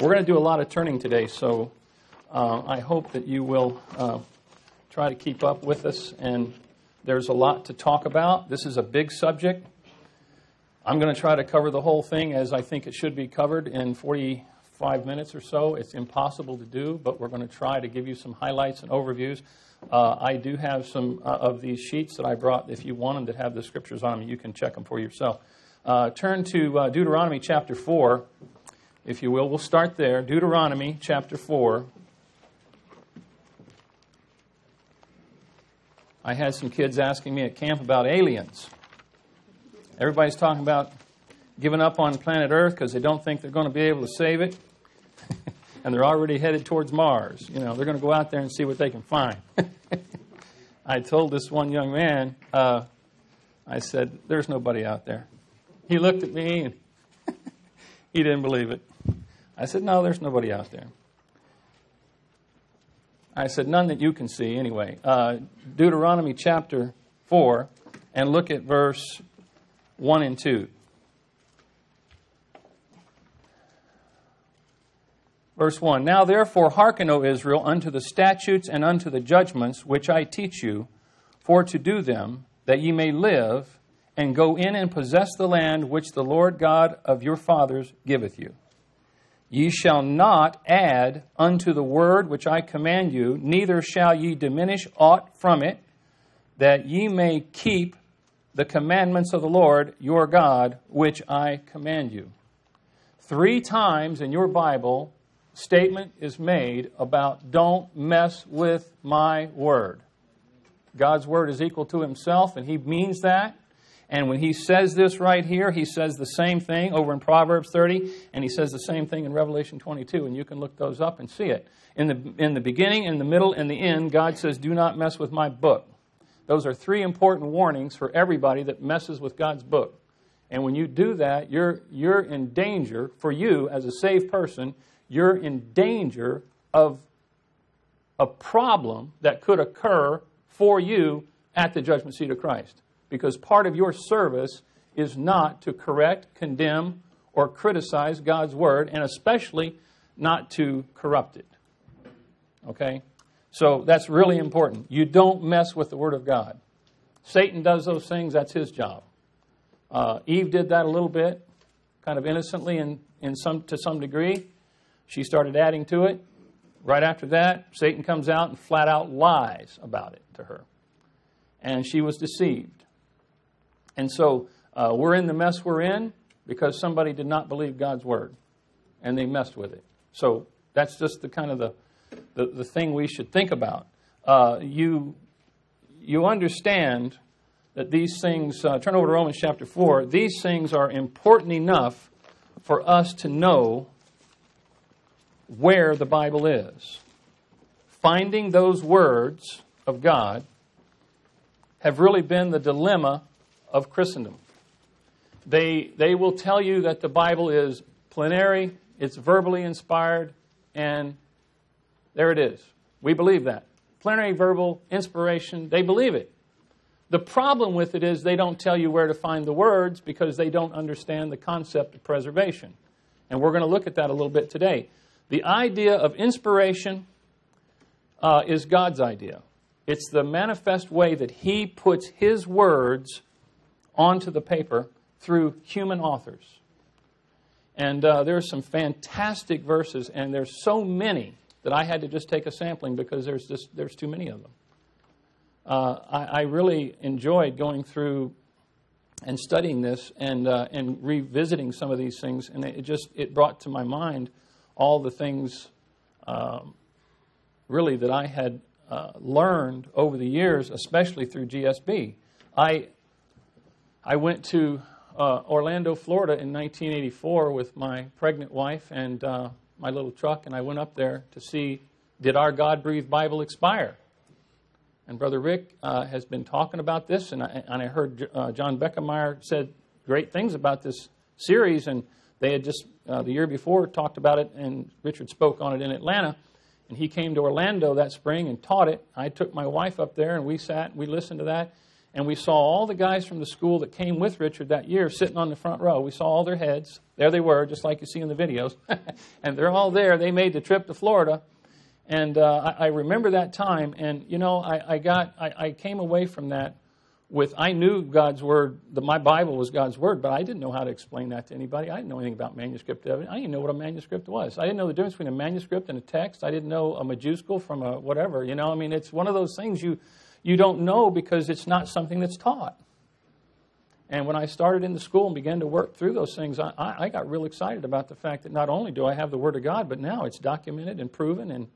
We're going to do a lot of turning today, so uh, I hope that you will uh, try to keep up with us. And there's a lot to talk about. This is a big subject. I'm going to try to cover the whole thing as I think it should be covered in 45 minutes or so. It's impossible to do, but we're going to try to give you some highlights and overviews. Uh, I do have some uh, of these sheets that I brought. If you want them that have the scriptures on them, you can check them for yourself. Uh, turn to uh, Deuteronomy chapter 4 if you will. We'll start there. Deuteronomy chapter 4. I had some kids asking me at camp about aliens. Everybody's talking about giving up on planet Earth because they don't think they're going to be able to save it. and they're already headed towards Mars. You know, they're going to go out there and see what they can find. I told this one young man, uh, I said, There's nobody out there. He looked at me and he didn't believe it. I said, No, there's nobody out there. I said, None that you can see, anyway. Uh, Deuteronomy chapter 4, and look at verse 1 and 2. Verse 1 Now therefore hearken, O Israel, unto the statutes and unto the judgments which I teach you, for to do them, that ye may live, and go in and possess the land which the Lord God of your fathers giveth you. Ye shall not add unto the word which I command you, neither shall ye diminish aught from it, that ye may keep the commandments of the Lord your God, which I command you. Three times in your Bible, statement is made about don't mess with my word. God's word is equal to himself, and he means that. And when he says this right here, he says the same thing over in Proverbs 30, and he says the same thing in Revelation 22, and you can look those up and see it. In the, in the beginning, in the middle, and the end, God says, Do not mess with my book. Those are three important warnings for everybody that messes with God's book. And when you do that, you're, you're in danger, for you as a saved person, you're in danger of a problem that could occur for you at the judgment seat of Christ because part of your service is not to correct, condemn, or criticize God's word, and especially not to corrupt it. Okay? So that's really important. You don't mess with the word of God. Satan does those things, that's his job. Uh, Eve did that a little bit, kind of innocently in, in some, to some degree. She started adding to it. Right after that, Satan comes out and flat out lies about it to her. And she was deceived. And so uh, we're in the mess we're in because somebody did not believe God's word and they messed with it. So that's just the kind of the, the, the thing we should think about. Uh, you, you understand that these things, uh, turn over to Romans chapter 4, these things are important enough for us to know where the Bible is. Finding those words of God have really been the dilemma of Christendom. They, they will tell you that the Bible is plenary, it's verbally inspired, and there it is. We believe that. Plenary verbal inspiration, they believe it. The problem with it is they don't tell you where to find the words because they don't understand the concept of preservation. And we're going to look at that a little bit today. The idea of inspiration uh, is God's idea. It's the manifest way that He puts His words onto the paper through human authors. And uh, there are some fantastic verses, and there's so many that I had to just take a sampling because there's just there's too many of them. Uh, I, I, really enjoyed going through and studying this and uh, and revisiting some of these things, and it just it brought to my mind all the things um, really that I had uh, learned over the years, especially through GSB. I I went to uh, Orlando, Florida in 1984 with my pregnant wife and uh, my little truck, and I went up there to see did our God breathed Bible expire? And Brother Rick uh, has been talking about this, and I, and I heard uh, John Beckemeyer said great things about this series, and they had just uh, the year before talked about it, and Richard spoke on it in Atlanta. And he came to Orlando that spring and taught it. I took my wife up there, and we sat and we listened to that. And we saw all the guys from the school that came with Richard that year sitting on the front row. We saw all their heads. There they were, just like you see in the videos. and they're all there. They made the trip to Florida. And uh, I, I, remember that time. And, you know, I, I got, I, I, came away from that with, I knew God's Word, that my Bible was God's Word, but I didn't know how to explain that to anybody. I didn't know anything about manuscript evidence. I didn't know what a manuscript was. I didn't know the difference between a manuscript and a text. I didn't know a majuscule from a whatever. You know, I mean, it's one of those things you, you don't know because it's not something that's taught. And when I started in the school and began to work through those things, I, I, got real excited about the fact that not only do I have the Word of God, but now it's documented and proven and,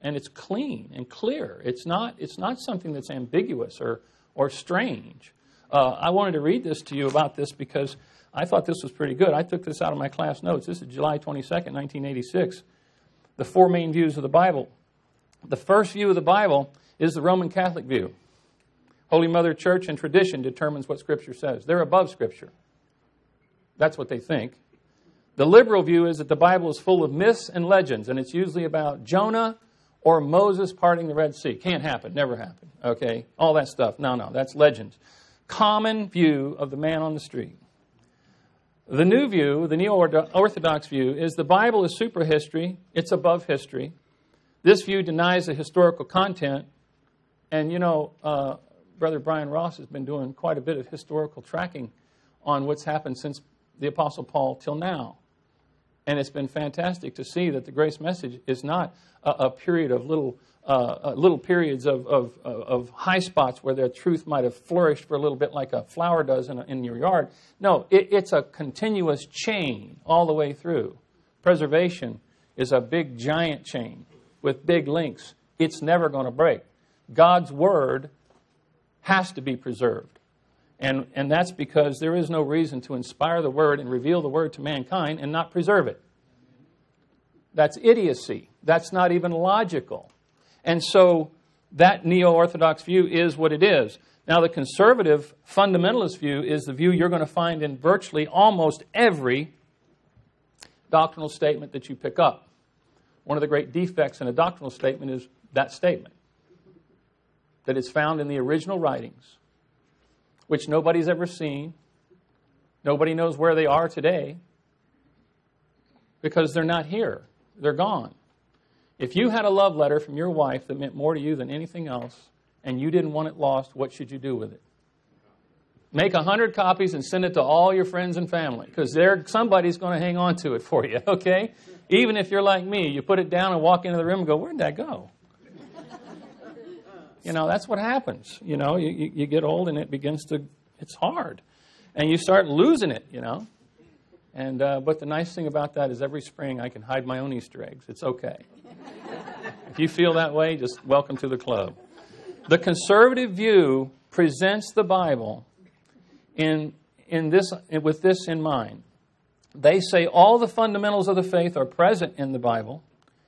and it's clean and clear. It's not, it's not something that's ambiguous or, or strange. Uh, I wanted to read this to you about this because I thought this was pretty good. I took this out of my class notes. This is July 22nd, 1986. The four main views of the Bible. The first view of the Bible is the Roman Catholic view. Holy Mother Church and tradition determines what Scripture says. They're above Scripture. That's what they think. The liberal view is that the Bible is full of myths and legends, and it's usually about Jonah or Moses parting the Red Sea. Can't happen, never happened. Okay? All that stuff. No, no, that's legends. Common view of the man on the street. The new view, the neo Orthodox view, is the Bible is super history, it's above history. This view denies the historical content. And, you know, uh, Brother Brian Ross has been doing quite a bit of historical tracking on what's happened since the Apostle Paul till now. And it's been fantastic to see that the grace message is not a, a period of little, uh, uh, little periods of, of, of, high spots where the truth might have flourished for a little bit like a flower does in, a, in your yard. No, it, it's a continuous chain all the way through. Preservation is a big, giant chain with big links. It's never going to break. God's Word has to be preserved. And, and that's because there is no reason to inspire the Word and reveal the Word to mankind and not preserve it. That's idiocy. That's not even logical. And so that neo Orthodox view is what it is. Now, the conservative fundamentalist view is the view you're going to find in virtually almost every doctrinal statement that you pick up. One of the great defects in a doctrinal statement is that statement that is found in the original writings, which nobody's ever seen. Nobody knows where they are today because they're not here. They're gone. If you had a love letter from your wife that meant more to you than anything else and you didn't want it lost, what should you do with it? Make a hundred copies and send it to all your friends and family because there somebody's going to hang on to it for you, okay? Even if you're like me, you put it down and walk into the room and go, Where'd that go? You know, that's what happens. You know, you, you, you get old and it begins to, it's hard. And you start losing it, you know. And, uh, but the nice thing about that is every spring I can hide my own Easter eggs. It's okay. if you feel that way, just welcome to the club. The conservative view presents the Bible in, in this, with this in mind. They say all the fundamentals of the faith are present in the Bible,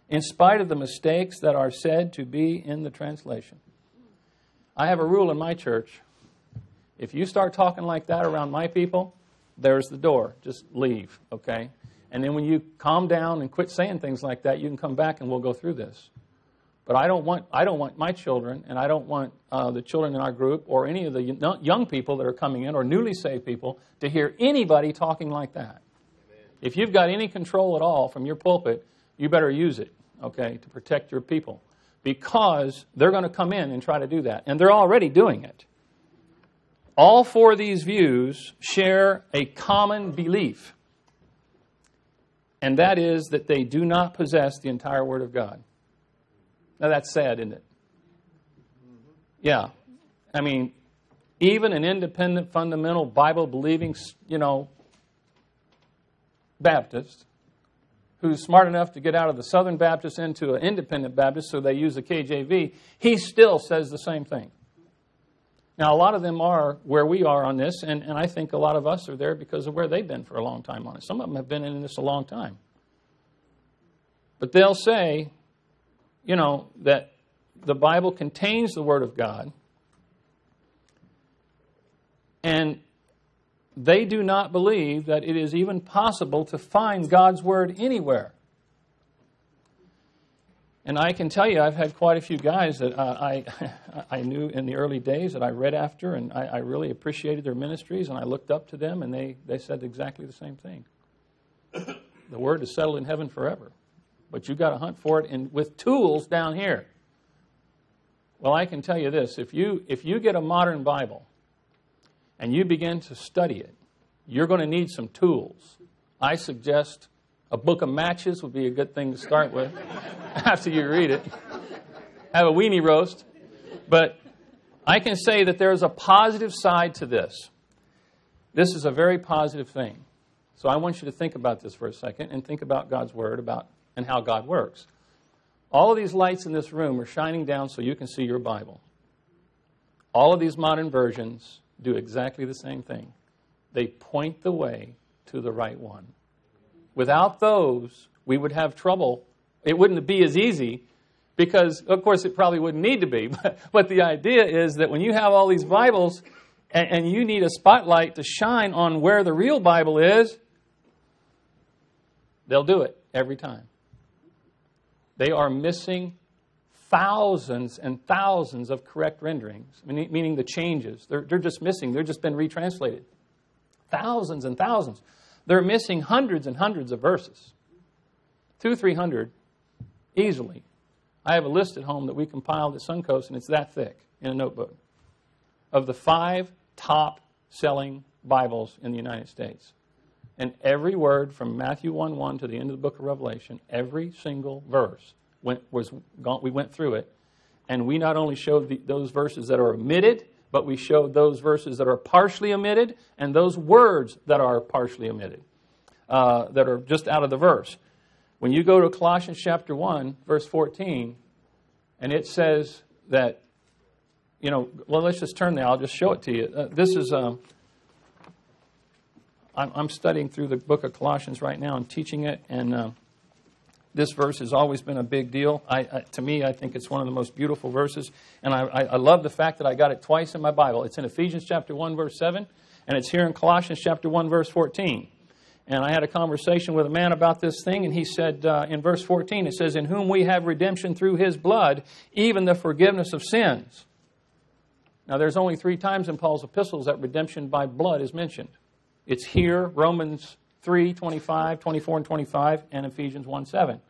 in spite of the mistakes that are said to be in the translation. I have a rule in my church. If you start talking like that around my people, there's the door. Just leave, okay? And then when you calm down and quit saying things like that, you can come back and we'll go through this. But I don't want, I don't want my children, and I don't want uh, the children in our group or any of the young people that are coming in or newly saved people to hear anybody talking like that. Amen. If you've got any control at all from your pulpit, you better use it, okay, to protect your people because they're going to come in and try to do that. And they're already doing it. All four of these views share a common belief, and that is that they do not possess the entire Word of God. Now, that's sad, isn't it? Yeah. I mean, even an independent, fundamental, Bible believing, you know, Baptist who's smart enough to get out of the Southern Baptist into an independent Baptist, so they use the KJV, he still says the same thing. Now, a lot of them are where we are on this, and, and I think a lot of us are there because of where they've been for a long time on it. Some of them have been in this a long time. But they'll say, you know, that the Bible contains the Word of God, and they do not believe that it is even possible to find God's Word anywhere. And I can tell you, I've had quite a few guys that uh, I, I knew in the early days that I read after, and I, I really appreciated their ministries, and I looked up to them, and they, they said exactly the same thing. The word is settled in heaven forever, but you've got to hunt for it in, with tools down here. Well, I can tell you this if you, if you get a modern Bible and you begin to study it, you're going to need some tools. I suggest a book of matches would be a good thing to start with after you read it. Have a weenie roast. But I can say that there's a positive side to this. This is a very positive thing. So I want you to think about this for a second and think about God's Word about and how God works. All of these lights in this room are shining down so you can see your Bible. All of these modern versions do exactly the same thing. They point the way to the right one. Without those, we would have trouble. It wouldn't be as easy because, of course, it probably wouldn't need to be. But, but the idea is that when you have all these Bibles and, and you need a spotlight to shine on where the real Bible is, they'll do it every time. They are missing thousands and thousands of correct renderings, meaning the changes. They're, they're just missing, they've just been retranslated. Thousands and thousands. They're missing hundreds and hundreds of verses. Two, three hundred, easily. I have a list at home that we compiled at Suncoast, and it's that thick in a notebook of the five top selling Bibles in the United States. And every word from Matthew 1 1 to the end of the book of Revelation, every single verse went, was gone, we went through it. And we not only showed the, those verses that are omitted, but we showed those verses that are partially omitted and those words that are partially omitted, uh, that are just out of the verse. When you go to Colossians chapter 1, verse 14, and it says that, you know, well, let's just turn there. I'll just show it to you. Uh, this is. Um, I'm, I'm studying through the book of Colossians right now and teaching it, and uh, this verse has always been a big deal. I, I, to me, I think it's one of the most beautiful verses, and I, I, love the fact that I got it twice in my Bible. It's in Ephesians chapter 1, verse 7, and it's here in Colossians chapter 1, verse 14. And I had a conversation with a man about this thing, and he said uh, in verse 14, it says, In whom we have redemption through his blood, even the forgiveness of sins. Now, there's only three times in Paul's epistles that redemption by blood is mentioned. It's here, Romans 3, 25, 24, and 25, and Ephesians 1, 7.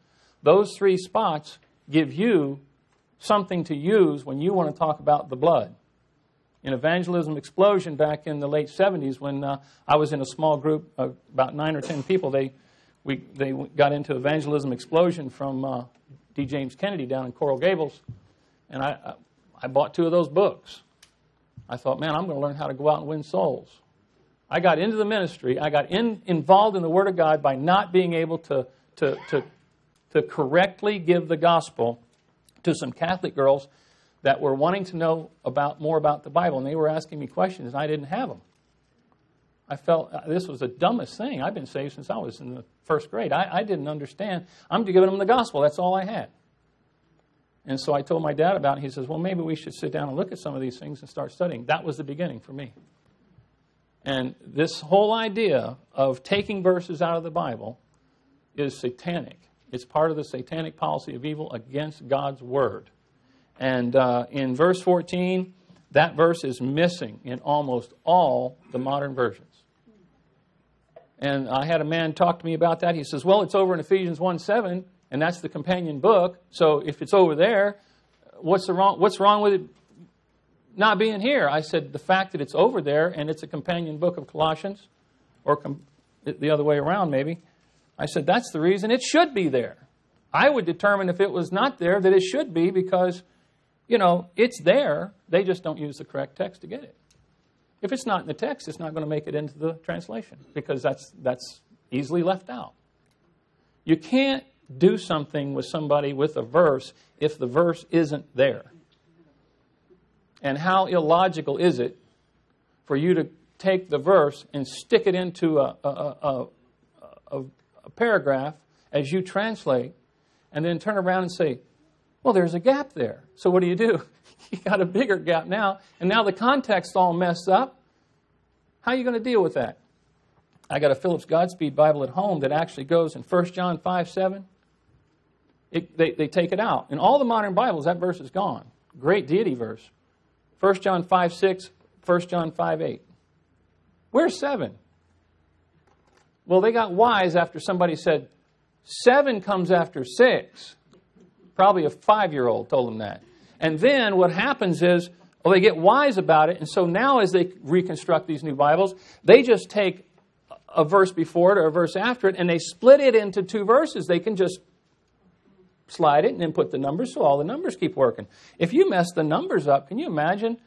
Those three spots give you something to use when you want to talk about the blood. In Evangelism Explosion back in the late 70s, when uh, I was in a small group of about nine or ten people, they, we, they got into Evangelism Explosion from uh, D. James Kennedy down in Coral Gables, and I, I bought two of those books. I thought, man, I'm going to learn how to go out and win souls. I got into the ministry, I got in, involved in the Word of God by not being able to, to, to, to correctly give the gospel to some Catholic girls that were wanting to know about more about the Bible, and they were asking me questions, and I didn't have them. I felt uh, this was the dumbest thing. I've been saved since I was in the first grade. I, I didn't understand. I'm giving them the gospel. That's all I had. And so I told my dad about it. He says, Well, maybe we should sit down and look at some of these things and start studying. That was the beginning for me. And this whole idea of taking verses out of the Bible is satanic. It's part of the satanic policy of evil against God's word. And uh, in verse 14, that verse is missing in almost all the modern versions. And I had a man talk to me about that. He says, Well, it's over in Ephesians 1 7, and that's the companion book. So if it's over there, what's, the wrong, what's wrong with it not being here. I said, the fact that it's over there and it's a companion book of Colossians, or com- the other way around maybe, I said, that's the reason it should be there. I would determine if it was not there that it should be because, you know, it's there. They just don't use the correct text to get it. If it's not in the text, it's not going to make it into the translation because that's, that's easily left out. You can't do something with somebody with a verse if the verse isn't there. And how illogical is it for you to take the verse and stick it into a, a, a, a, paragraph as you translate and then turn around and say, well, there's a gap there. So what do you do? you got a bigger gap now, and now the context's all messed up. How are you going to deal with that? I got a Phillips Goodspeed Bible at home that actually goes in 1 John 5 7. it, they, they take it out. In all the modern Bibles, that verse is gone. Great deity verse. 1 John 5 6, 1 John 5 8. Where's 7? Well, they got wise after somebody said, 7 comes after 6. Probably a five year old told them that. And then what happens is, well, they get wise about it. And so now, as they reconstruct these new Bibles, they just take a verse before it or a verse after it and they split it into two verses. They can just slide it and then put the numbers so all the numbers keep working. If you mess the numbers up, can you imagine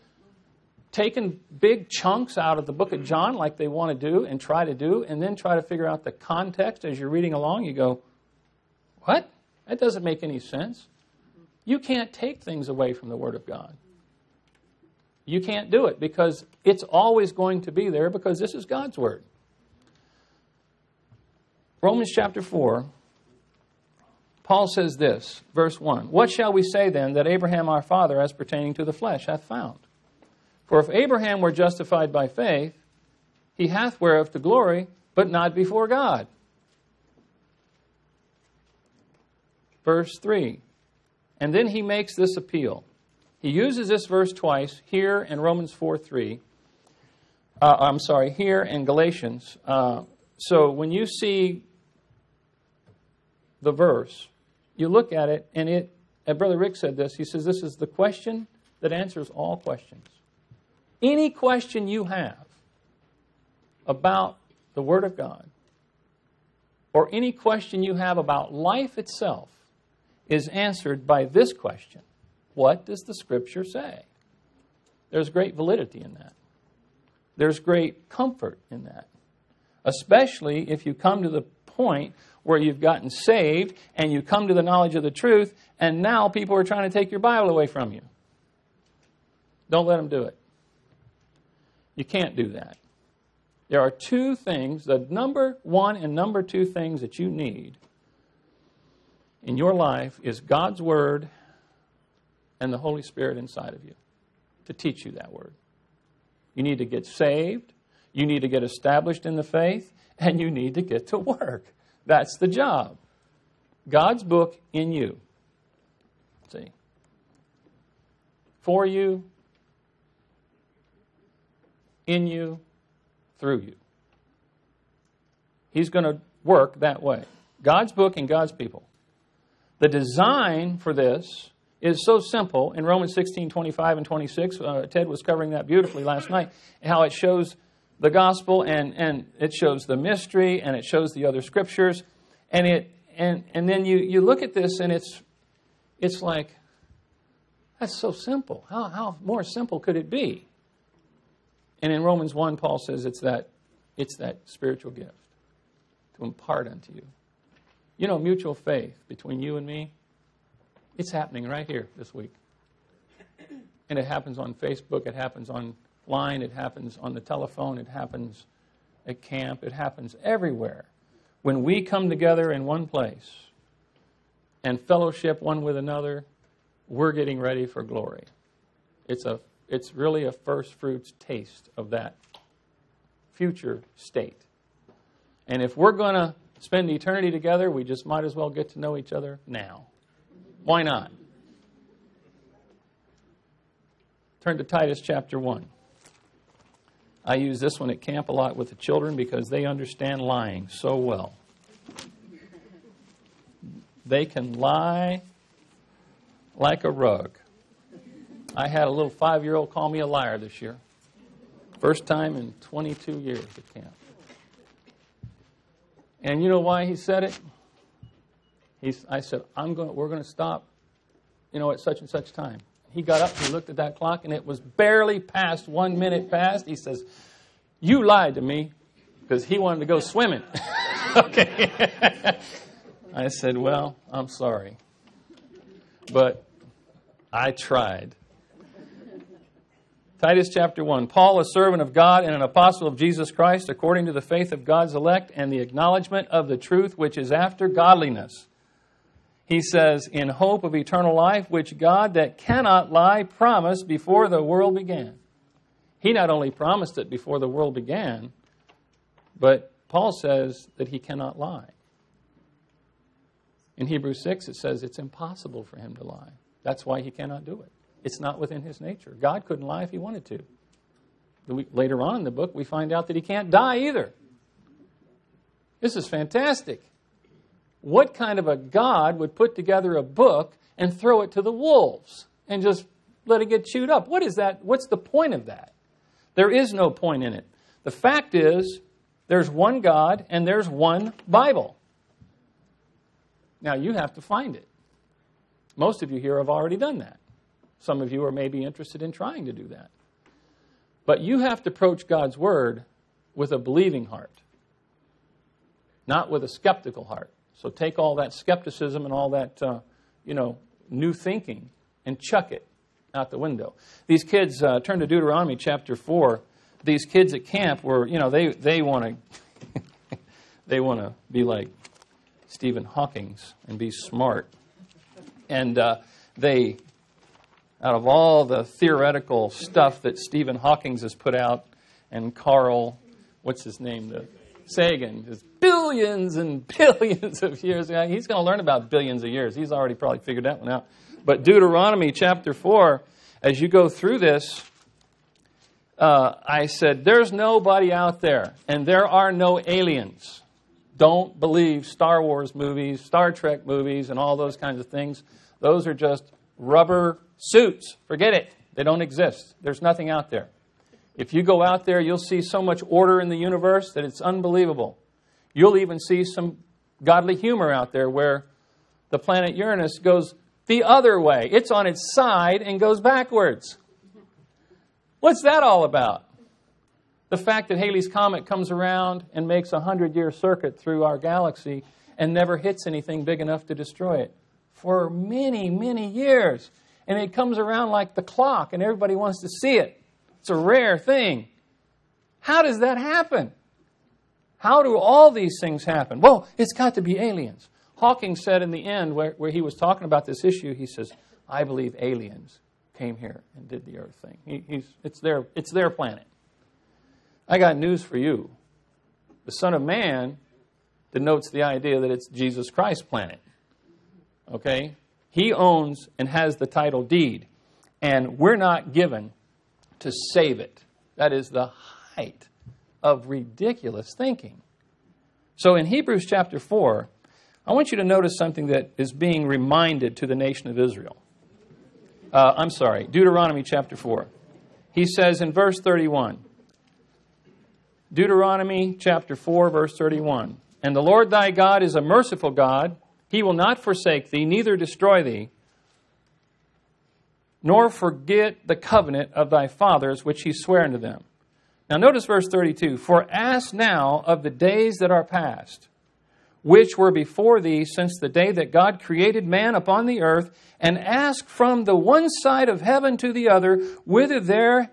taking big chunks out of the book of John like they want to do and try to do, and then try to figure out the context as you're reading along? You go, What? That doesn't make any sense. You can't take things away from the Word of God. You can't do it because it's always going to be there because this is God's Word. Romans chapter 4, Paul says this, verse 1 What shall we say then that Abraham our father, as pertaining to the flesh, hath found? For if Abraham were justified by faith, he hath whereof to glory, but not before God. Verse 3. And then he makes this appeal. He uses this verse twice here in Romans 4 3. Uh, I'm sorry, here in Galatians. Uh, so when you see the verse, you look at it, and it, and Brother Rick said this, he says, This is the question that answers all questions. Any question you have about the Word of God, or any question you have about life itself, is answered by this question What does the Scripture say? There's great validity in that. There's great comfort in that. Especially if you come to the point where you've gotten saved and you come to the knowledge of the truth, and now people are trying to take your Bible away from you. Don't let them do it. You can't do that. There are two things, the number one and number two things that you need in your life is God's Word and the Holy Spirit inside of you to teach you that Word. You need to get saved, you need to get established in the faith, and you need to get to work. That's the job. God's book in you. See? For you, in you, through you. He's going to work that way. God's book and God's people. The design for this is so simple in Romans 16 25 and 26. Uh, Ted was covering that beautifully last night, how it shows the gospel and, and it shows the mystery and it shows the other scriptures. And, it, and, and then you, you look at this and it's, it's like, that's so simple. How, how more simple could it be? And in Romans 1, Paul says it's that, it's that spiritual gift to impart unto you. You know, mutual faith between you and me, it's happening right here this week. And it happens on Facebook, it happens on line, it happens on the telephone, it happens at camp, it happens everywhere. When we come together in one place and fellowship one with another, we're getting ready for glory. It's, a, it's really a first fruits taste of that future state. And if we're going to spend eternity together, we just might as well get to know each other now. Why not? Turn to Titus chapter 1. I use this one at camp a lot with the children because they understand lying so well. They can lie like a rug. I had a little five year old call me a liar this year. First time in 22 years at camp. And you know why he said it? He's, I said, I'm going, we're going to stop, you know, at such and such time. He got up, he looked at that clock, and it was barely past one minute past. He says, You lied to me because he wanted to go swimming. okay. I said, Well, I'm sorry. But I tried. Titus chapter 1. Paul, a servant of God and an apostle of Jesus Christ, according to the faith of God's elect and the acknowledgement of the truth which is after godliness he says, in hope of eternal life, which God that cannot lie promised before the world began. He not only promised it before the world began, but Paul says that he cannot lie. In Hebrews 6, it says it's impossible for him to lie. That's why he cannot do it. It's not within his nature. God couldn't lie if he wanted to. Later on in the book, we find out that he can't die either. This is fantastic. What kind of a God would put together a book and throw it to the wolves and just let it get chewed up? What is that? What's the point of that? There is no point in it. The fact is, there's one God and there's one Bible. Now you have to find it. Most of you here have already done that. Some of you are maybe interested in trying to do that. But you have to approach God's Word with a believing heart, not with a skeptical heart. So take all that skepticism and all that, uh, you know, new thinking and chuck it out the window. These kids, uh, turn to Deuteronomy chapter 4. These kids at camp were, you know, they, they want to they want to be like Stephen Hawking's and be smart. And uh, they, out of all the theoretical stuff that Stephen Hawking's has put out, and Carl, what's his name, the Sagan, is billions and billions of years. He's going to learn about billions of years. He's already probably figured that one out. But Deuteronomy chapter 4, as you go through this, uh, I said, There's nobody out there, and there are no aliens. Don't believe Star Wars movies, Star Trek movies, and all those kinds of things. Those are just rubber suits. Forget it. They don't exist. There's nothing out there. If you go out there, you'll see so much order in the universe that it's unbelievable. You'll even see some godly humor out there where the planet Uranus goes the other way. It's on its side and goes backwards. What's that all about? The fact that Halley's Comet comes around and makes a 100 year circuit through our galaxy and never hits anything big enough to destroy it for many, many years. And it comes around like the clock, and everybody wants to see it. It's a rare thing. How does that happen? How do all these things happen? Well, it's got to be aliens. Hawking said in the end, where, where he was talking about this issue, he says, I believe aliens came here and did the Earth thing. He, it's, their, it's their planet. I got news for you. The Son of Man denotes the idea that it's Jesus Christ's planet. Okay? He owns and has the title deed, and we're not given to save it. That is the height of ridiculous thinking. So in Hebrews chapter 4, I want you to notice something that is being reminded to the nation of Israel. Uh, I'm sorry, Deuteronomy chapter 4. He says in verse 31, Deuteronomy chapter 4, verse 31, And the Lord thy God is a merciful God. He will not forsake thee, neither destroy thee, nor forget the covenant of thy fathers which he sware unto them. Now notice verse 32 For ask now of the days that are past which were before thee since the day that God created man upon the earth, and ask from the one side of heaven to the other whether there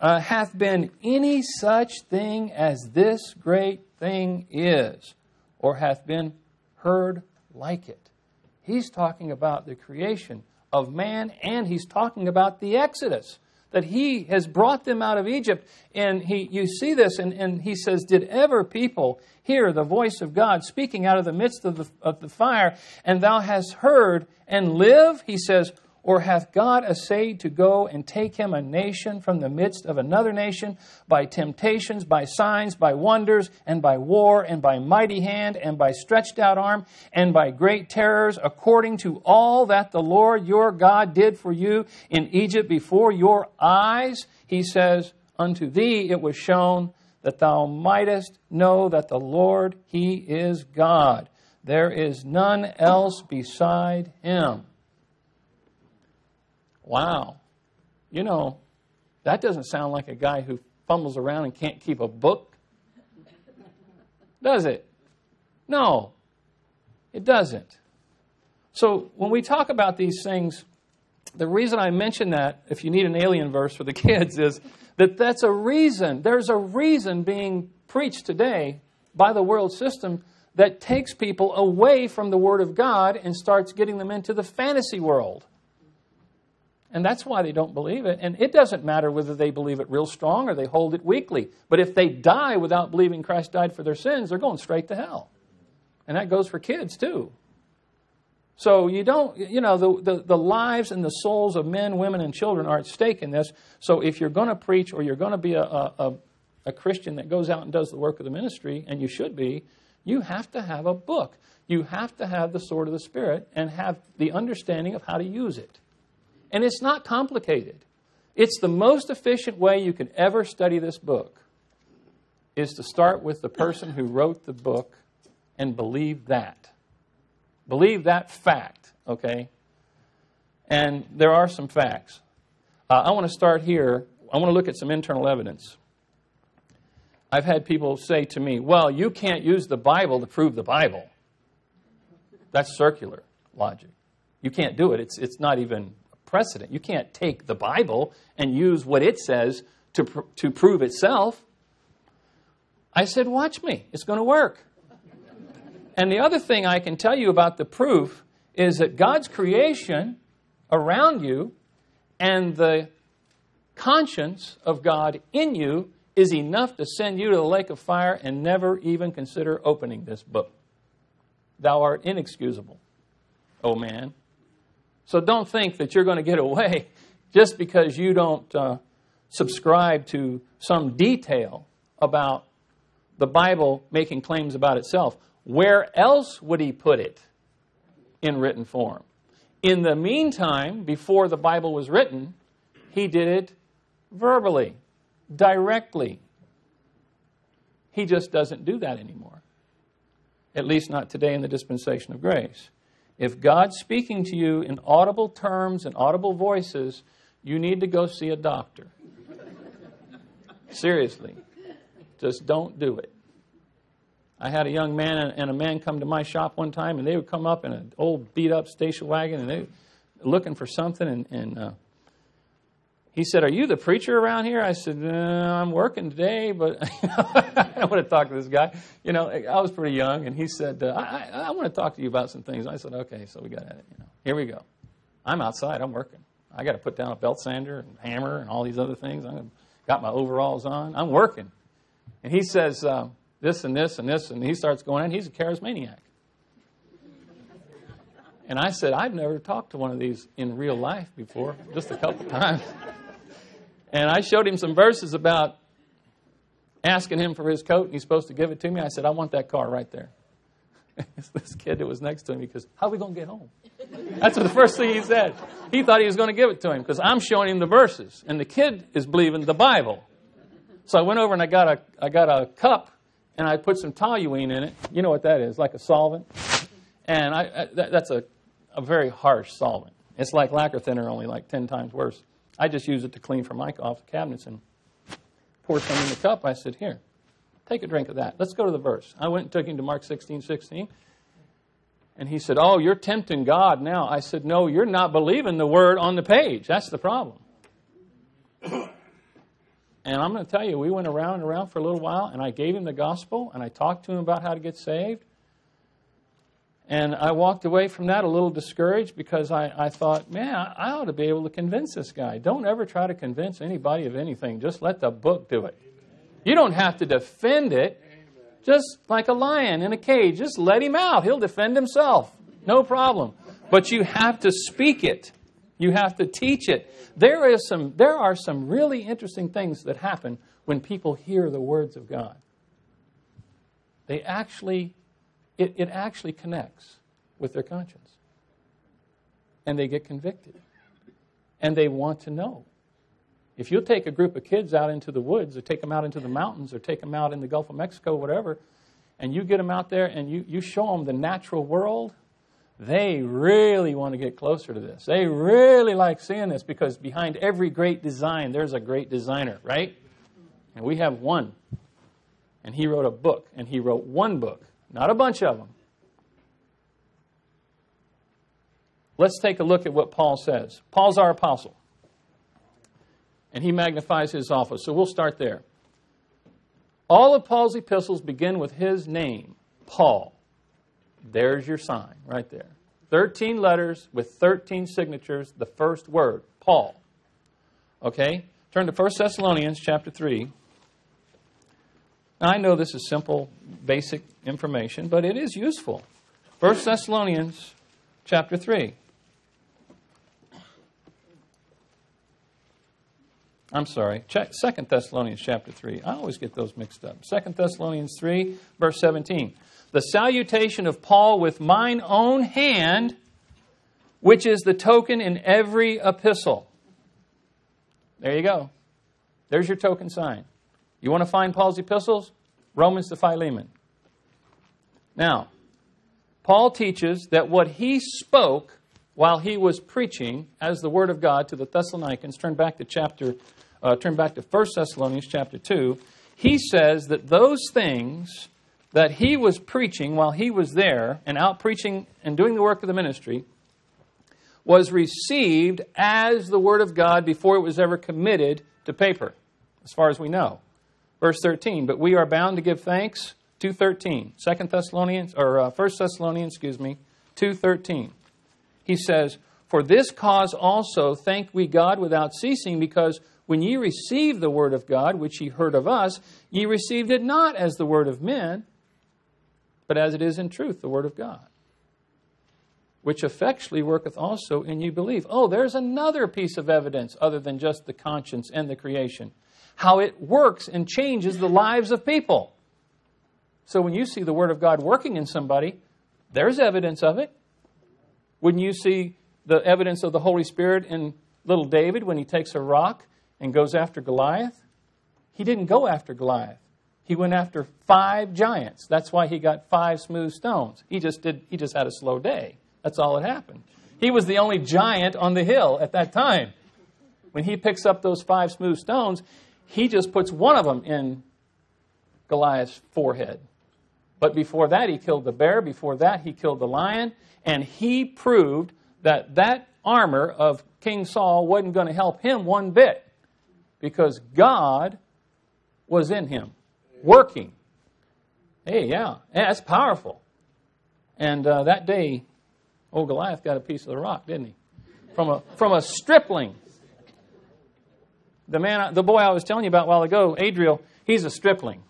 uh, hath been any such thing as this great thing is, or hath been heard like it. He's talking about the creation of man, and he's talking about the Exodus that he has brought them out of Egypt. And he, you see this, and, and he says, Did ever people hear the voice of God speaking out of the midst of the, of the fire, and thou hast heard and live? He says, or hath God essayed to go and take him a nation from the midst of another nation by temptations, by signs, by wonders, and by war, and by mighty hand, and by stretched out arm, and by great terrors, according to all that the Lord your God did for you in Egypt before your eyes? He says, Unto thee it was shown that thou mightest know that the Lord, He is God. There is none else beside Him. Wow. You know, that doesn't sound like a guy who fumbles around and can't keep a book. Does it? No, it doesn't. So when we talk about these things, the reason I mention that, if you need an alien verse for the kids, is that that's a reason. There's a reason being preached today by the world system that takes people away from the Word of God and starts getting them into the fantasy world. And that's why they don't believe it. And it doesn't matter whether they believe it real strong or they hold it weakly. But if they die without believing Christ died for their sins, they're going straight to hell. And that goes for kids too. So you don't, you know, the, the, the, lives and the souls of men, women, and children are at stake in this. So if you're going to preach or you're going to be a, a, a Christian that goes out and does the work of the ministry, and you should be, you have to have a book. You have to have the sword of the Spirit and have the understanding of how to use it. And it's not complicated. It's the most efficient way you can ever study this book is to start with the person who wrote the book and believe that. Believe that fact, okay? And there are some facts. Uh, I want to start here. I want to look at some internal evidence. I've had people say to me, well, you can't use the Bible to prove the Bible. That's circular logic. You can't do it. It's, it's not even precedent. You can't take the Bible and use what it says to, pr- to prove itself. I said, watch me. It's going to work. And the other thing I can tell you about the proof is that God's creation around you and the conscience of God in you is enough to send you to the lake of fire and never even consider opening this book. Thou art inexcusable, O man. So don't think that you're going to get away just because you don't uh, subscribe to some detail about the Bible making claims about itself. Where else would he put it in written form? In the meantime, before the Bible was written, he did it verbally, directly. He just doesn't do that anymore. At least not today in the dispensation of grace. If God's speaking to you in audible terms and audible voices, you need to go see a doctor. Seriously. Just don't do it. I had a young man and a man come to my shop one time, and they would come up in an old beat up station wagon, and they were looking for something. And, and uh, he said, "Are you the preacher around here?" I said, uh, "I'm working today, but I want to talk to this guy." You know, I was pretty young, and he said, uh, I, I, "I want to talk to you about some things." I said, "Okay." So we got at it. You know, here we go. I'm outside. I'm working. I got to put down a belt sander and hammer and all these other things. I got my overalls on. I'm working. And he says, uh, this and this and this, and he starts going on. He's a charismaniac. And I said, I've never talked to one of these in real life before, just a couple times. And I showed him some verses about asking him for his coat, and he's supposed to give it to me. I said, I want that car right there. this kid that was next to him, he goes, how are we going to get home? That's what the first thing he said. He thought he was going to give it to him because I'm showing him the verses, and the kid is believing the Bible. So I went over and I got a I got a cup and I put some toluene in it. You know what that is, like a solvent. And I, I, that, that's a, a very harsh solvent. It's like lacquer thinner, only like 10 times worse. I just use it to clean Formica off the cabinets and pour some in the cup. I said, Here, take a drink of that. Let's go to the verse. I went and took him to Mark 16, 16. And he said, Oh, you're tempting God now. I said, No, you're not believing the word on the page. That's the problem. And I'm going to tell you, we went around and around for a little while, and I gave him the gospel, and I talked to him about how to get saved. And I walked away from that a little discouraged because I, I thought, man, I ought to be able to convince this guy. Don't ever try to convince anybody of anything. Just let the book do it. You don't have to defend it. Just like a lion in a cage, just let him out. He'll defend himself. No problem. But you have to speak it. You have to teach it. There, is some, there are some really interesting things that happen when people hear the words of God. They actually, it, it actually connects with their conscience. And they get convicted. And they want to know. If you'll take a group of kids out into the woods, or take them out into the mountains, or take them out in the Gulf of Mexico, whatever, and you get them out there and you, you show them the natural world, they really want to get closer to this. They really like seeing this because behind every great design, there's a great designer, right? And we have one. And he wrote a book, and he wrote one book, not a bunch of them. Let's take a look at what Paul says. Paul's our apostle, and he magnifies his office. So we'll start there. All of Paul's epistles begin with his name, Paul. There's your sign right there. 13 letters with 13 signatures, the first word, Paul. Okay? Turn to 1 Thessalonians chapter 3. Now, I know this is simple, basic information, but it is useful. 1 Thessalonians chapter 3. I'm sorry, Second Thessalonians chapter 3. I always get those mixed up. Second Thessalonians 3, verse 17. The salutation of Paul with mine own hand, which is the token in every epistle. There you go. There's your token sign. You want to find Paul's epistles? Romans to Philemon. Now, Paul teaches that what he spoke while he was preaching as the Word of God to the Thessalonians, turn back to chapter, uh, turn back to 1 Thessalonians chapter 2, he says that those things that he was preaching while he was there and out preaching and doing the work of the ministry was received as the Word of God before it was ever committed to paper, as far as we know. Verse 13, but we are bound to give thanks. 2.13, 2 Thessalonians, or uh, 1 Thessalonians, excuse me, 2.13. He says, For this cause also thank we God without ceasing, because when ye received the word of God, which ye heard of us, ye received it not as the word of men, but as it is in truth, the word of God which effectually worketh also in you believe. Oh, there's another piece of evidence other than just the conscience and the creation. How it works and changes the lives of people. So when you see the Word of God working in somebody, there's evidence of it. When you see the evidence of the Holy Spirit in little David when he takes a rock and goes after Goliath, he didn't go after Goliath. He went after five giants. That's why he got five smooth stones. He just did he just had a slow day. That's all that happened. He was the only giant on the hill at that time. When he picks up those five smooth stones, he just puts one of them in Goliath's forehead. But before that, he killed the bear. Before that, he killed the lion. And he proved that that armor of King Saul wasn't going to help him one bit because God was in him, working. Hey, yeah, that's powerful. And uh, that day, Old Goliath got a piece of the rock, didn't he? From a, from a stripling. The man, the boy I was telling you about a while ago, Adriel, he's a stripling.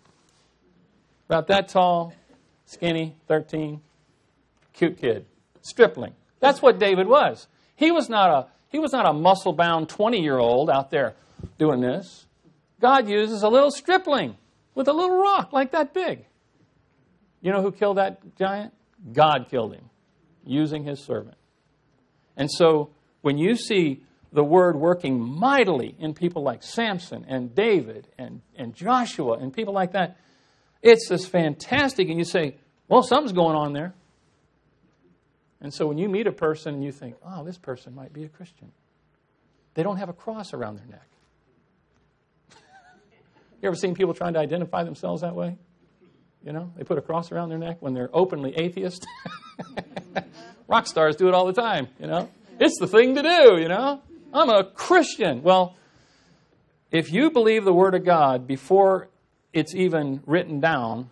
About that tall, skinny, 13, cute kid. Stripling. That's what David was. He was not a, he was not a muscle bound 20 year old out there doing this. God uses a little stripling with a little rock like that big. You know who killed that giant? God killed him using his servant. And so when you see the word working mightily in people like Samson and David and, and Joshua and people like that, it's just fantastic. And you say, well, something's going on there. And so when you meet a person and you think, oh, this person might be a Christian, they don't have a cross around their neck. you ever seen people trying to identify themselves that way? You know, they put a cross around their neck when they're openly atheist. Rock stars do it all the time, you know. It's the thing to do, you know. I'm a Christian. Well, if you believe the Word of God before it's even written down,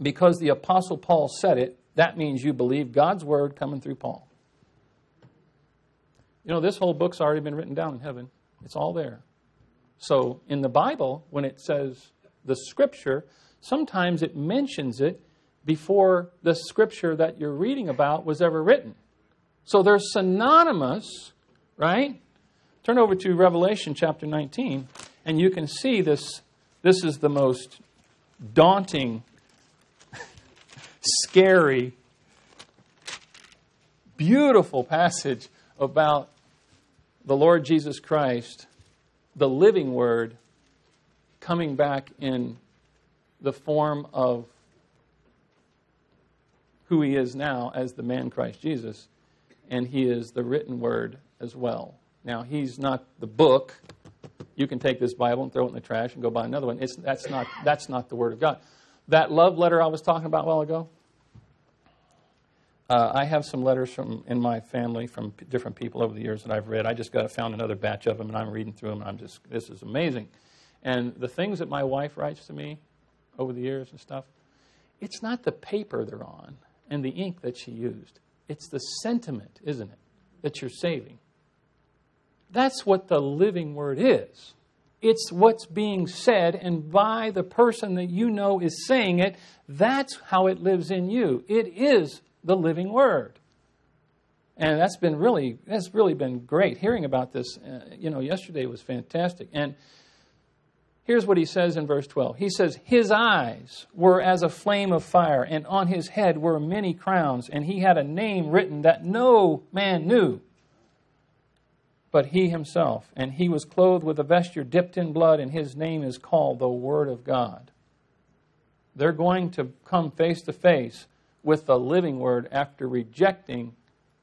because the Apostle Paul said it, that means you believe God's Word coming through Paul. You know, this whole book's already been written down in heaven, it's all there. So in the Bible, when it says the Scripture, sometimes it mentions it before the scripture that you're reading about was ever written. So they're synonymous, right? Turn over to Revelation chapter 19, and you can see this. This is the most daunting, scary, beautiful passage about the Lord Jesus Christ, the living Word, coming back in the form of who he is now as the man Christ Jesus, and he is the written word as well. Now, he's not the book. You can take this Bible and throw it in the trash and go buy another one. It's, that's, not, that's not the Word of God. That love letter I was talking about a while ago, uh, I have some letters from in my family from p- different people over the years that I've read. I just got found another batch of them, and I'm reading through them, and I'm just this is amazing. And the things that my wife writes to me over the years and stuff, it's not the paper they're on and the ink that she used. It's the sentiment, isn't it, that you're saving. That's what the living word is. It's what's being said, and by the person that you know is saying it, that's how it lives in you. It is the living word. And that's been really, that's really been great. Hearing about this, uh, you know, yesterday was fantastic. And here's what he says in verse 12. He says, His eyes were as a flame of fire, and on his head were many crowns, and he had a name written that no man knew but he himself. And he was clothed with a vesture dipped in blood, and his name is called the Word of God. They're going to come face to face with the living Word after rejecting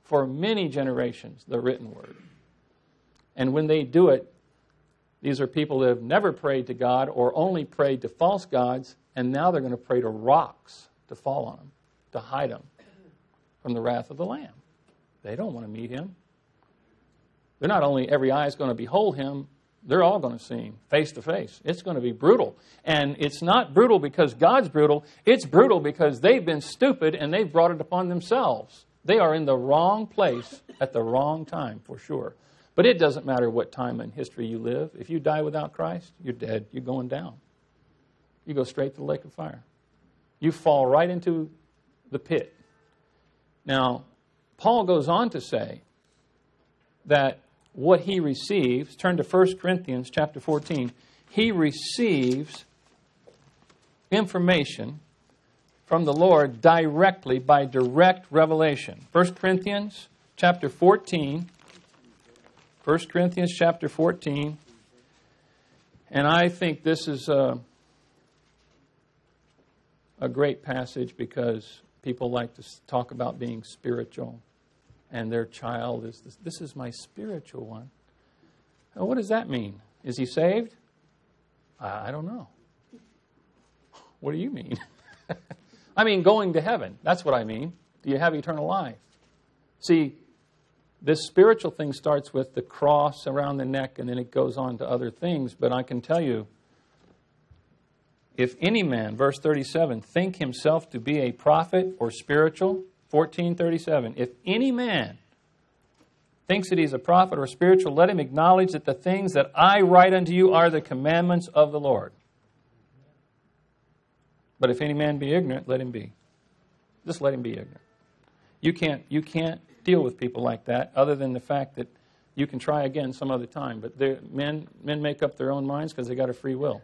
for many generations the written Word. And when they do it, these are people that have never prayed to God or only prayed to false gods, and now they're going to pray to rocks to fall on them, to hide them from the wrath of the Lamb. They don't want to meet him. They're not only every eye is going to behold him, they're all going to see him face to face. It's going to be brutal. And it's not brutal because God's brutal, it's brutal because they've been stupid and they've brought it upon themselves. They are in the wrong place at the wrong time, for sure. But it doesn't matter what time in history you live. If you die without Christ, you're dead. You're going down. You go straight to the lake of fire. You fall right into the pit. Now, Paul goes on to say that what he receives, turn to 1 Corinthians chapter 14. He receives information from the Lord directly by direct revelation. 1 Corinthians chapter 14. 1 Corinthians chapter 14. And I think this is a, a great passage because people like to talk about being spiritual and their child is this, this is my spiritual one. Now, what does that mean? Is he saved? I, I don't know. What do you mean? I mean, going to heaven. That's what I mean. Do you have eternal life? See, this spiritual thing starts with the cross around the neck and then it goes on to other things. But I can tell you, if any man, verse 37, think himself to be a prophet or spiritual, 1437. If any man thinks that he's a prophet or spiritual, let him acknowledge that the things that I write unto you are the commandments of the Lord. But if any man be ignorant, let him be. Just let him be ignorant. You can't, you can't deal with people like that other than the fact that you can try again some other time. But men, men make up their own minds because they got a free will.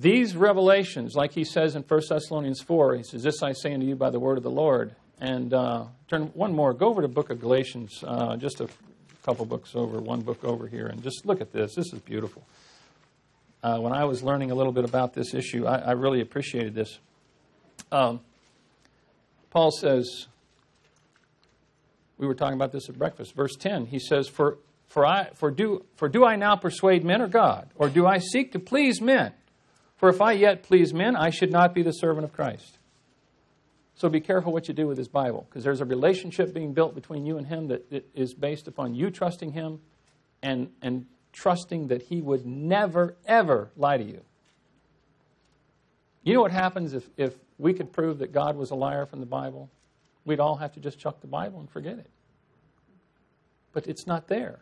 These revelations, like he says in 1 Thessalonians 4, he says, This I say unto you by the word of the Lord. And uh, turn one more, go over to book of Galatians, uh, just a couple books over, one book over here, and just look at this. This is beautiful. Uh, when I was learning a little bit about this issue, I, I really appreciated this. Um, Paul says, we were talking about this at breakfast, verse 10. He says, For, for, I, for, do, for do I now persuade men or God? Or do I seek to please men? For if I yet please men, I should not be the servant of Christ. So be careful what you do with this Bible, because there's a relationship being built between you and him that is based upon you trusting him and, and trusting that he would never, ever lie to you. You know what happens if, if we could prove that God was a liar from the Bible? We'd all have to just chuck the Bible and forget it. But it's not there.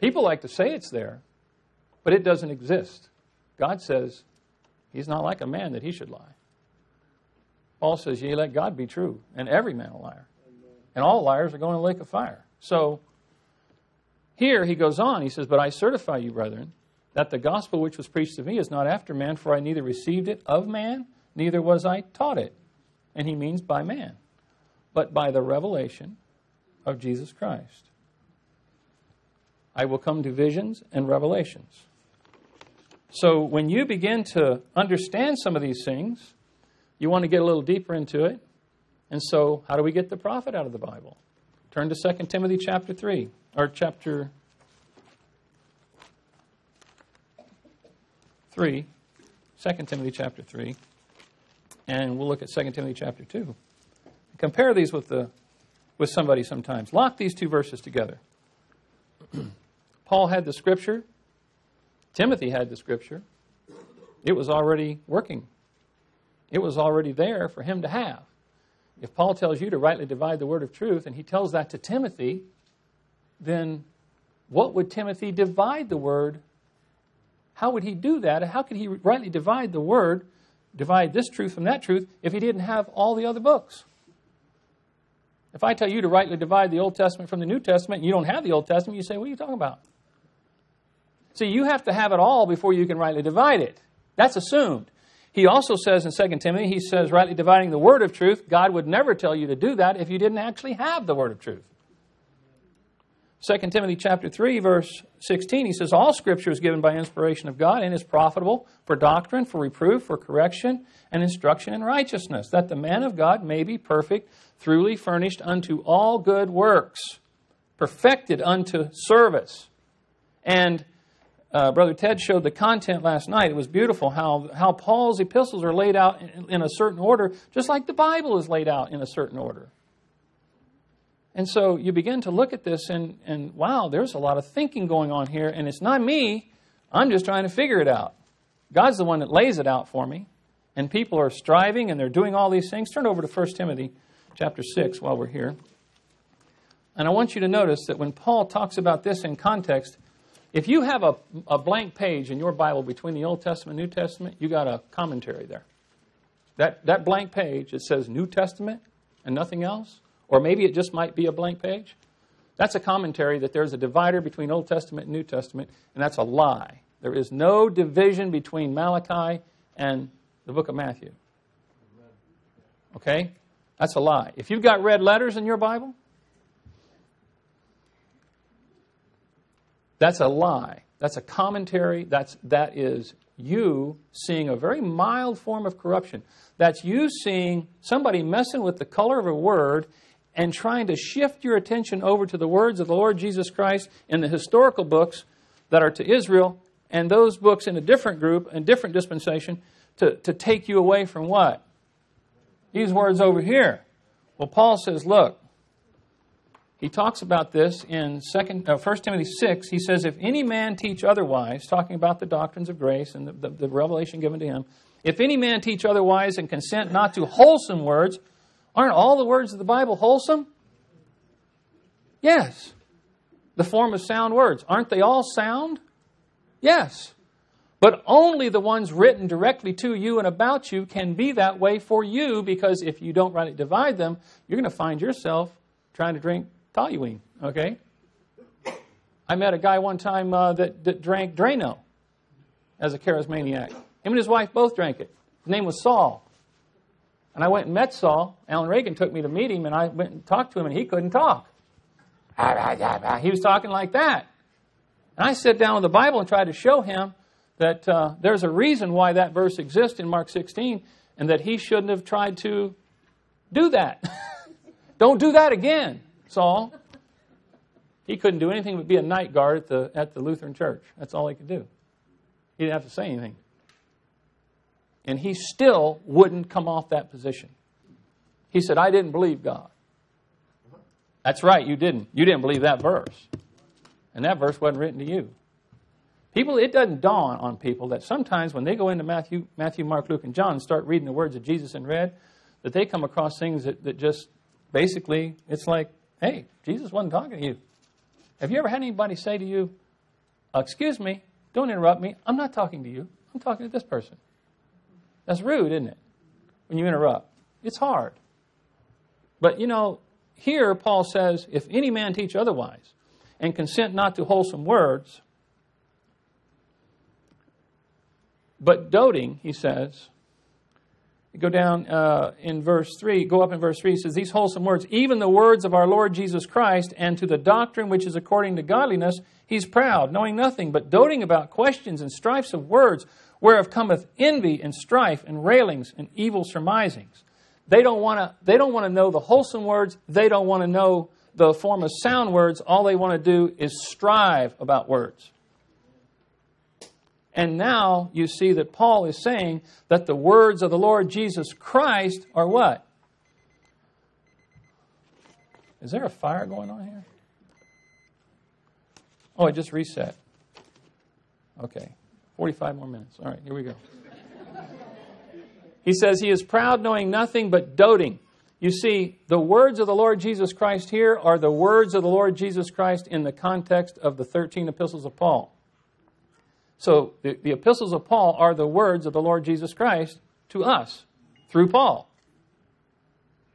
People like to say it's there, but it doesn't exist. God says he's not like a man that he should lie. Paul says, Ye let God be true, and every man a liar. And all liars are going to the lake of fire. So here he goes on, he says, But I certify you, brethren, that the gospel which was preached to me is not after man, for I neither received it of man, neither was I taught it. And he means by man, but by the revelation of Jesus Christ. I will come to visions and revelations. So when you begin to understand some of these things, you want to get a little deeper into it. And so, how do we get the profit out of the Bible? Turn to 2 Timothy chapter 3, or chapter 3, 2 Timothy chapter 3, and we'll look at 2 Timothy chapter 2. Compare these with, the, with somebody sometimes. Lock these two verses together. Paul had the scripture, Timothy had the scripture. It was already working. It was already there for him to have. If Paul tells you to rightly divide the word of truth and he tells that to Timothy, then what would Timothy divide the word? How would he do that? How could he rightly divide the word, divide this truth from that truth, if he didn't have all the other books? If I tell you to rightly divide the Old Testament from the New Testament and you don't have the Old Testament, you say, What are you talking about? See, you have to have it all before you can rightly divide it. That's assumed. He also says in 2 Timothy, he says, rightly dividing the word of truth, God would never tell you to do that if you didn't actually have the word of truth. 2 Timothy chapter 3 verse 16 he says all scripture is given by inspiration of God and is profitable for doctrine for reproof for correction and instruction in righteousness that the man of God may be perfect truly furnished unto all good works perfected unto service and uh, Brother Ted showed the content last night. It was beautiful how, how Paul's epistles are laid out in, in a certain order, just like the Bible is laid out in a certain order. And so you begin to look at this and, and wow, there's a lot of thinking going on here, and it's not me. I'm just trying to figure it out. God's the one that lays it out for me. And people are striving and they're doing all these things. Turn over to 1 Timothy chapter 6 while we're here. And I want you to notice that when Paul talks about this in context, if you have a, a blank page in your Bible between the Old Testament and New Testament, you got a commentary there. That, that blank page, it says New Testament and nothing else, or maybe it just might be a blank page. That's a commentary that there's a divider between Old Testament and New Testament, and that's a lie. There is no division between Malachi and the book of Matthew. Okay? That's a lie. If you've got red letters in your Bible, That's a lie. That's a commentary. That's, that is you seeing a very mild form of corruption. That's you seeing somebody messing with the color of a word and trying to shift your attention over to the words of the Lord Jesus Christ in the historical books that are to Israel and those books in a different group, and different dispensation, to, to take you away from what? These words over here. Well, Paul says, look, he talks about this in second, uh, 1 Timothy 6. He says, If any man teach otherwise, talking about the doctrines of grace and the, the, the revelation given to him, if any man teach otherwise and consent not to wholesome words, aren't all the words of the Bible wholesome? Yes. The form of sound words. Aren't they all sound? Yes. But only the ones written directly to you and about you can be that way for you because if you don't rightly divide them, you're going to find yourself trying to drink toluene, okay? I met a guy one time uh, that, that drank Drano as a charismaniac. Him and his wife both drank it. His name was Saul. And I went and met Saul. Alan Reagan took me to meet him, and I went and talked to him, and he couldn't talk. He was talking like that. And I sat down with the Bible and tried to show him that uh, there's a reason why that verse exists in Mark 16, and that he shouldn't have tried to do that. Don't do that again. Saul. He couldn't do anything but be a night guard at the, at the Lutheran church. That's all he could do. He didn't have to say anything. And he still wouldn't come off that position. He said, I didn't believe God. That's right, you didn't. You didn't believe that verse. And that verse wasn't written to you. People, it doesn't dawn on people that sometimes when they go into Matthew, Matthew, Mark, Luke, and John and start reading the words of Jesus in red, that they come across things that, that just basically, it's like, Hey, Jesus wasn't talking to you. Have you ever had anybody say to you, uh, Excuse me, don't interrupt me. I'm not talking to you. I'm talking to this person. That's rude, isn't it? When you interrupt, it's hard. But you know, here Paul says, If any man teach otherwise and consent not to wholesome words, but doting, he says, go down uh, in verse 3, go up in verse 3, he says, These wholesome words, even the words of our Lord Jesus Christ, and to the doctrine which is according to godliness, he's proud, knowing nothing, but doting about questions and strifes of words, whereof cometh envy and strife and railings and evil surmisings. They don't want to they don't want to know the wholesome words, they don't want to know the form of sound words, all they want to do is strive about words. And now you see that Paul is saying that the words of the Lord Jesus Christ are what? Is there a fire going on here? Oh, it just reset. Okay. 45 more minutes. All right, here we go. He says, He is proud, knowing nothing but doting. You see, the words of the Lord Jesus Christ here are the words of the Lord Jesus Christ in the context of the 13 epistles of Paul. So the, the epistles of Paul are the words of the Lord Jesus Christ to us through Paul.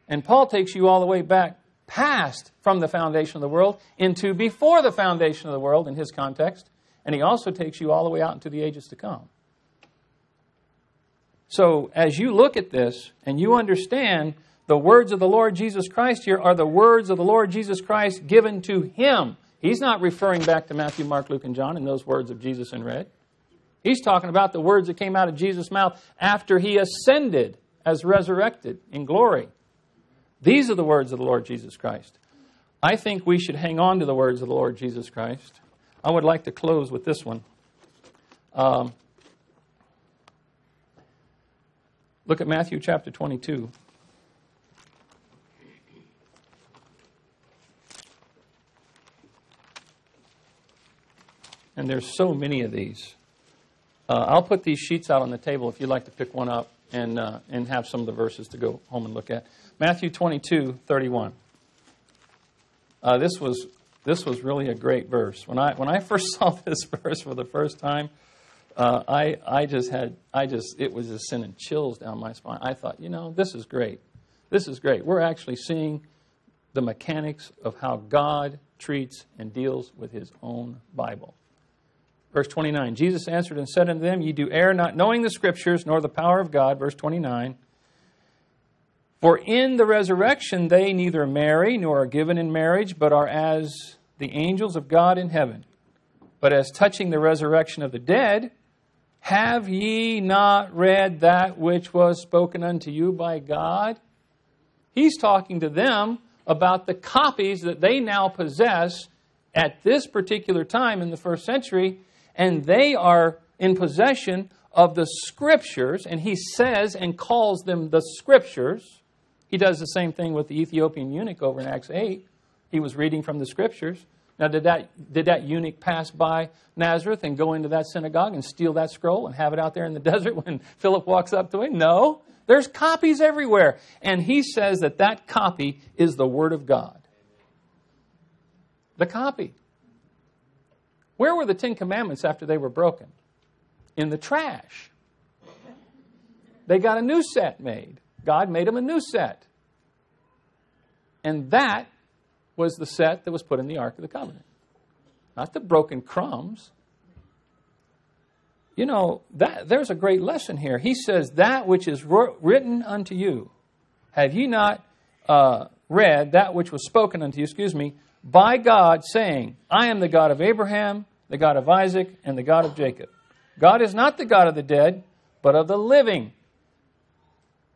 And Paul takes you all the way back past from the foundation of the world into before the foundation of the world in his context. And he also takes you all the way out into the ages to come. So as you look at this and you understand the words of the Lord Jesus Christ here are the words of the Lord Jesus Christ given to him. He's not referring back to Matthew, Mark, Luke, and John in those words of Jesus in red. He's talking about the words that came out of Jesus' mouth after he ascended as resurrected in glory. These are the words of the Lord Jesus Christ. I think we should hang on to the words of the Lord Jesus Christ. I would like to close with this one. Um, look at Matthew chapter 22. And there's so many of these. Uh, I'll put these sheets out on the table if you'd like to pick one up and, uh, and have some of the verses to go home and look at. Matthew 22, 31. Uh, this, was, this was really a great verse. When I, when I first saw this verse for the first time, uh, I, I just had, I just, it was just sending chills down my spine. I thought, you know, this is great. This is great. We're actually seeing the mechanics of how God treats and deals with his own Bible. Verse 29 Jesus answered and said unto them, Ye do err, not knowing the Scriptures, nor the power of God. Verse 29 For in the resurrection they neither marry nor are given in marriage, but are as the angels of God in heaven. But as touching the resurrection of the dead, have ye not read that which was spoken unto you by God? He's talking to them about the copies that they now possess at this particular time in the first century and mm-hmm. they are in possession of the scriptures, and he says and calls them the scriptures. He does the same thing with the Ethiopian eunuch over in Acts 8. He was reading from the scriptures. Now, did that, did that eunuch pass by Nazareth and go into that synagogue and steal that scroll and have it out there in the desert when Philip walks up to him? No. There's copies everywhere. And he says that that copy is the Word of God. The copy. Where were the Ten Commandments after they were broken? In the trash. They got a new set made. God made them a new set. And that was the set that was put in the Ark of the Covenant. Not the broken crumbs. You know, that, there's a great lesson here. He says, That which is written unto you, have ye not uh, read that which was spoken unto you, excuse me, by God, saying, I am the God of Abraham, the God of Isaac, and the God of Jacob. God is not the God of the dead, but of the living.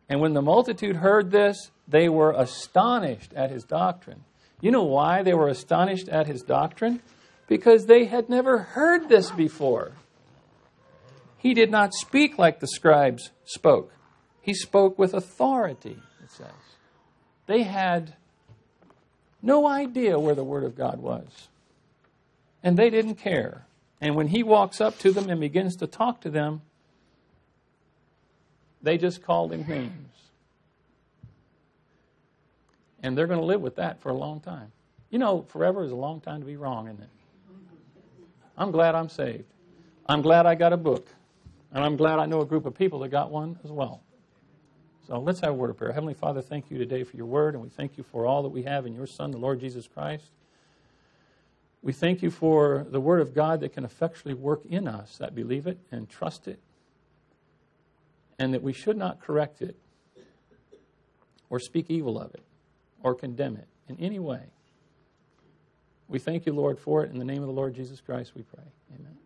And when the multitude heard this, they were astonished at his doctrine. You know why they were astonished at his doctrine? Because they had never heard this before. He did not speak like the scribes spoke, he spoke with authority, it says. They had no idea where the Word of God was. And they didn't care. And when he walks up to them and begins to talk to them, they just called him names. And they're going to live with that for a long time. You know, forever is a long time to be wrong, isn't it? I'm glad I'm saved. I'm glad I got a book. And I'm glad I know a group of people that got one as well. So let's have a word of prayer. Heavenly Father, thank you today for your word, and we thank you for all that we have in your Son, the Lord Jesus Christ. We thank you for the Word of God that can effectually work in us that believe it and trust it, and that we should not correct it or speak evil of it or condemn it in any way. We thank you, Lord, for it. In the name of the Lord Jesus Christ, we pray. Amen.